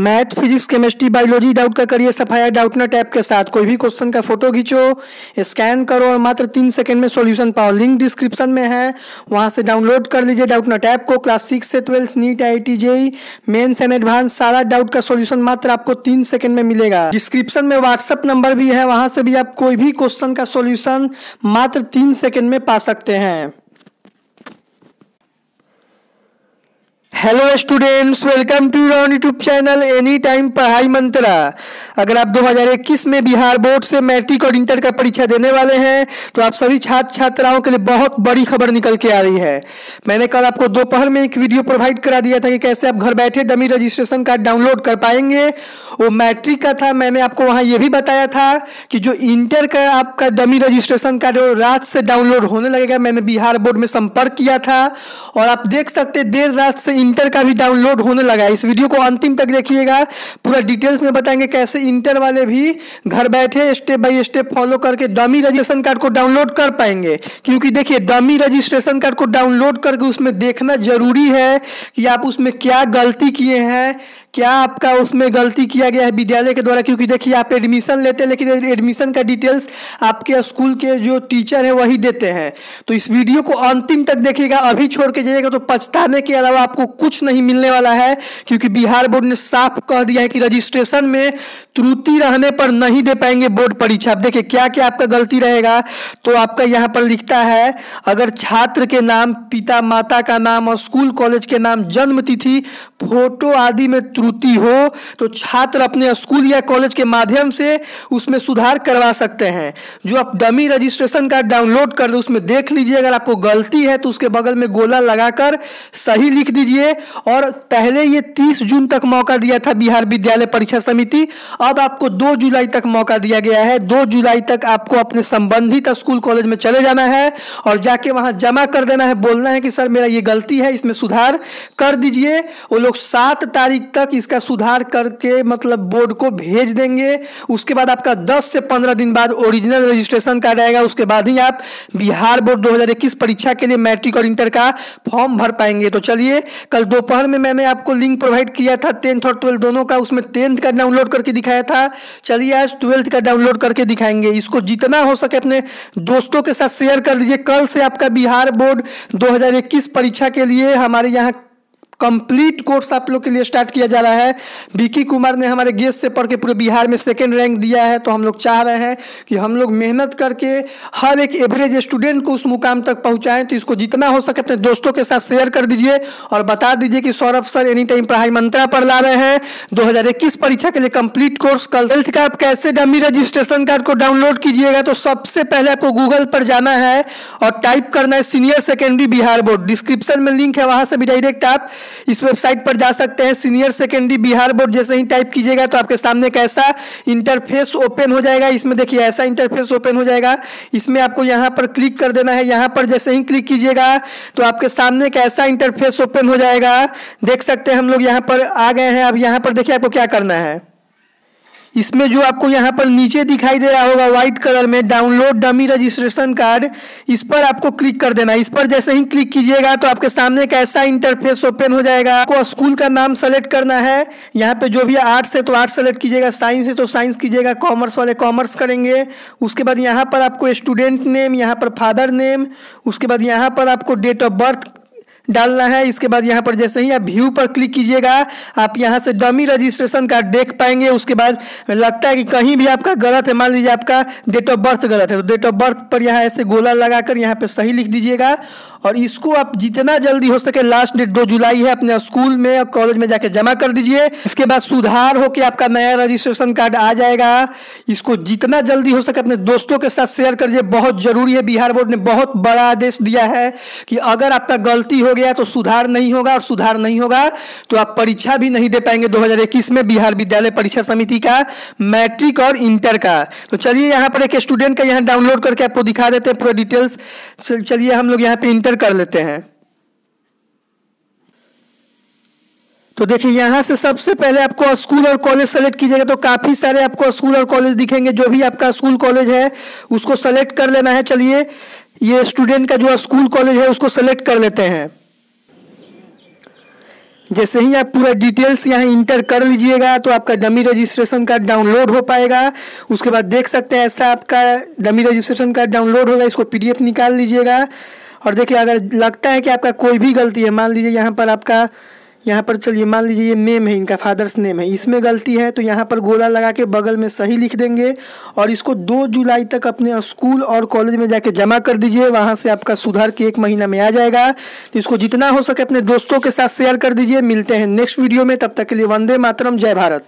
Math, physics, chemistry, biology, doubt का करिए सफाया डाउटनट ऐप के साथ। कोई भी क्वेश्चन का फ़ोटो खींचो, स्कैन करो और मात्र तीन सेकंड में सॉल्यूशन पाओ। लिंक डिस्क्रिप्शन में है, वहाँ से डाउनलोड कर लीजिए डाउटनट ऐप को। क्लास सिक्स से twelfth, NEET I T JEE mains and advance, सारा डाउट का सोल्यूशन मात्र आपको तीन सेकंड में मिलेगा। डिस्क्रिप्शन में व्हाट्सअप नंबर भी है, वहाँ से भी आप कोई भी क्वेश्चन का सोल्यूशन मात्र तीन सेकंड में पा सकते हैं। Hello students welcome to your YouTube channel any time पढ़ाई मंत्रा अगर आप 2021 में बिहार बोर्ड से मैट्रिक और इंटर का परीक्षा देने वाले हैं तो आप सभी छात्र छात्राओं के लिए बहुत बड़ी खबर निकल के आ रही है। मैंने कल आपको दोपहर में एक वीडियो प्रोवाइड करा दिया था कि कैसे आप घर बैठे डमी रजिस्ट्रेशन कार्ड डाउनलोड कर पाएँगे। वो मैट्रिक का था, मैंने आपको वहाँ ये भी बताया था कि जो इंटर का आपका डमी रजिस्ट्रेशन कार्ड रात से डाउनलोड होने लगेगा। मैंने बिहार बोर्ड में संपर्क किया था और आप देख सकते देर रात से इंटर का भी डाउनलोड होने लगा है। इस वीडियो को अंतिम तक देखिएगा। पूरा डिटेल्स में बताएँगे कैसे इंटर वाले भी घर बैठे स्टेप बाय स्टेप फॉलो करके डमी रजिस्ट्रेशन कार्ड को डाउनलोड कर पाएँगे। क्योंकि देखिए डमी रजिस्ट्रेशन कार्ड को डाउनलोड करके उसमें देखना ज़रूरी है कि आप उसमें क्या गलती किए हैं क्या आपका उसमें गलती किया गया है विद्यालय के द्वारा? क्योंकि देखिए, आप एडमिशन लेते हैं, लेकिन एडमिशन का डिटेल्स आपके स्कूल के जो टीचर है, वही देते हैं। तो इस वीडियो को अंतिम तक देखिएगा, अभी छोड़ के जाइएगा तो पछताने के अलावा आपको कुछ नहीं मिलने वाला है, क्योंकि बिहार बोर्ड ने साफ़ कह दिया है कि रजिस्ट्रेशन में त्रुटि रहने पर नहीं दे पाएँगे बोर्ड परीक्षा। अब देखिए क्या क्या आपका गलती रहेगा? तो आपका यहाँ पर लिखता है, अगर छात्र के नाम पिता माता का नाम और स्कूल कॉलेज के नाम जन्म तिथि फ़ोटो आदि में त्रुटि हो तो छात्र अपने स्कूल या कॉलेज के माध्यम से उसमें सुधार करवा सकते हैं। जो आप डमी रजिस्ट्रेशन कार्ड डाउनलोड कर उसमें देख लीजिए, अगर आपको गलती है तो उसके बगल में गोला लगाकर सही लिख दीजिए। और पहले ये 30 जून तक मौका दिया था बिहार विद्यालय परीक्षा समिति। अब आपको 2 जुलाई तक मौका दिया गया है। 2 जुलाई तक आपको अपने संबंधित स्कूल कॉलेज में चले जाना है और जाके वहाँ जमा कर देना है। बोलना है कि, सर, मेरा ये गलती है, इसमें सुधार कर दीजिए। वो लोग सात तारीख तक इसका सुधार करके मतलब बोर्ड को भेज देंगे। उसके बाद आपका 10 से 15 दिन बाद ओरिजिनल रजिस्ट्रेशन कार्ड आएगा। उसके बाद ही आप बिहार बोर्ड 2021 परीक्षा के लिए मैट्रिक और इंटर का फॉर्म भर पाएँगे। तो चलिए, कल दोपहर में मैंने आपको लिंक प्रोवाइड किया था, टेंथ और ट्वेल्थ दोनों का। उसमें टेंथ का डाउनलोड करके दिखाया था। चलिए, आज ट्वेल्थ का डाउनलोड करके दिखाएँगे। इसको जितना हो सके अपने दोस्तों के साथ शेयर कर दीजिए। कल से आपका बिहार बोर्ड 2021 परीक्षा के लिए हमारे यहाँ कंप्लीट कोर्स आप लोग के लिए स्टार्ट किया जा रहा है। बीकी कुमार ने हमारे गेस्ट से पढ़ के पूरे बिहार में सेकेंड रैंक दिया है तो हम लोग चाह रहे हैं कि हम लोग मेहनत करके हर एक एवरेज स्टूडेंट को उस मुकाम तक पहुंचाएँ तो इसको जितना हो सके अपने दोस्तों के साथ शेयर कर दीजिए और बता दीजिए कि सौरभ सर एनी टाइम पढ़ाई मंत्रा पर ला रहे हैं। दो हज़ार इक्कीस परीक्षा के लिए कंप्लीट कोर्स कल। ट्वेल्थ का आप कैसे डमी रजिस्ट्रेशन कार्ड को डाउनलोड कीजिएगा तो सबसे पहले आपको गूगल पर जाना है और टाइप करना है senior secondary Bihar board description में लिंक है, वहाँ से भी डायरेक्ट आप इस वेबसाइट पर जा सकते हैं। सीनियर सेकेंडरी बिहार बोर्ड जैसे ही टाइप कीजिएगा तो आपके सामने एक ऐसा इंटरफेस ओपन हो जाएगा। इसमें देखिए, ऐसा इंटरफेस ओपन हो जाएगा। इसमें आपको यहाँ पर क्लिक कर देना है। यहाँ पर जैसे ही क्लिक कीजिएगा तो आपके सामने एक ऐसा इंटरफेस ओपन हो जाएगा। देख सकते हैं हम लोग यहाँ पर आ गए हैं। अब यहाँ पर देखिए आपको क्या करना है। इसमें जो आपको यहाँ पर नीचे दिखाई दे रहा होगा व्हाइट कलर में डाउनलोड डमी रजिस्ट्रेशन कार्ड इस पर आपको क्लिक कर देना इस पर जैसे ही क्लिक कीजिएगा तो आपके सामने एक ऐसा इंटरफेस ओपन हो जाएगा। आपको स्कूल का नाम सेलेक्ट करना है। यहाँ पे जो भी आर्ट्स है तो आर्ट्स सेलेक्ट कीजिएगा साइंस है तो साइंस कीजिएगा कॉमर्स वाले कॉमर्स करेंगे। उसके बाद यहाँ पर आपको स्टूडेंट नेम यहाँ पर फादर नेम उसके बाद यहाँ पर आपको डेट ऑफ़ बर्थ डालना है। इसके बाद यहाँ पर जैसे ही आप व्यू पर क्लिक कीजिएगा, आप यहाँ से डमी रजिस्ट्रेशन का देख पाएँगे। उसके बाद लगता है कि कहीं भी आपका गलत है। मान लीजिए आपका डेट ऑफ़ बर्थ गलत है। तो डेट ऑफ़ बर्थ पर यहाँ ऐसे गोला लगाकर यहाँ पे सही लिख दीजिएगा। और इसको आप जितना जल्दी हो सके लास्ट डेट दो जुलाई है, अपने स्कूल में और कॉलेज में जाके जमा कर दीजिए। इसके बाद सुधार हो के आपका नया रजिस्ट्रेशन कार्ड आ जाएगा। इसको जितना जल्दी हो सके अपने दोस्तों के साथ शेयर कर दीजिए बहुत ज़रूरी है, बिहार बोर्ड ने बहुत बड़ा आदेश दिया है कि अगर आपका गलती हो गया तो सुधार नहीं होगा और सुधार नहीं होगा तो आप परीक्षा भी नहीं दे पाएँगे। 2021 में बिहार विद्यालय परीक्षा समिति का मैट्रिक और इंटर का। तो चलिए यहाँ पर एक स्टूडेंट का यहाँ डाउनलोड करके आपको दिखा देते हैं पूरा डिटेल्स चलिए हम लोग यहाँ पे इंटर कर लेते हैं। तो देखिए, यहाँ से सबसे पहले आपको स्कूल और कॉलेज सेलेक्ट कीजिएगा। तो काफ़ी सारे आपको स्कूल और कॉलेज दिखेंगे। जो भी आपका स्कूल कॉलेज है, उसको सेलेक्ट कर लेना है। चलिए, ये स्टूडेंट का जो स्कूल कॉलेज है, उसको सेलेक्ट कर लेते हैं। जैसे ही आप पूरा डिटेल्स यहाँ इंटर कर लीजिएगा तो आपका डमी रजिस्ट्रेशन कार्ड डाउनलोड हो पाएगा। उसके बाद देख सकते हैं, ऐसा आपका डमी रजिस्ट्रेशन कार्ड डाउनलोड होगा। इसको पीडीएफ निकाल लीजिएगा। और देखिए, अगर लगता है कि आपका कोई भी गलती है, मान लीजिए यहाँ पर आपका, यहाँ पर चलिए, मान लीजिए ये नेम है, इनका फादर्स नेम है, इसमें गलती है तो यहाँ पर गोला लगा के बगल में सही लिख देंगे और इसको दो जुलाई तक अपने स्कूल और कॉलेज में जाके जमा कर दीजिए, वहाँ से आपका सुधार के एक महीना में आ जाएगा। तो इसको जितना हो सके अपने दोस्तों के साथ शेयर कर दीजिए। मिलते हैं नेक्स्ट वीडियो में, तब तक के लिए वंदे मातरम, जय भारत।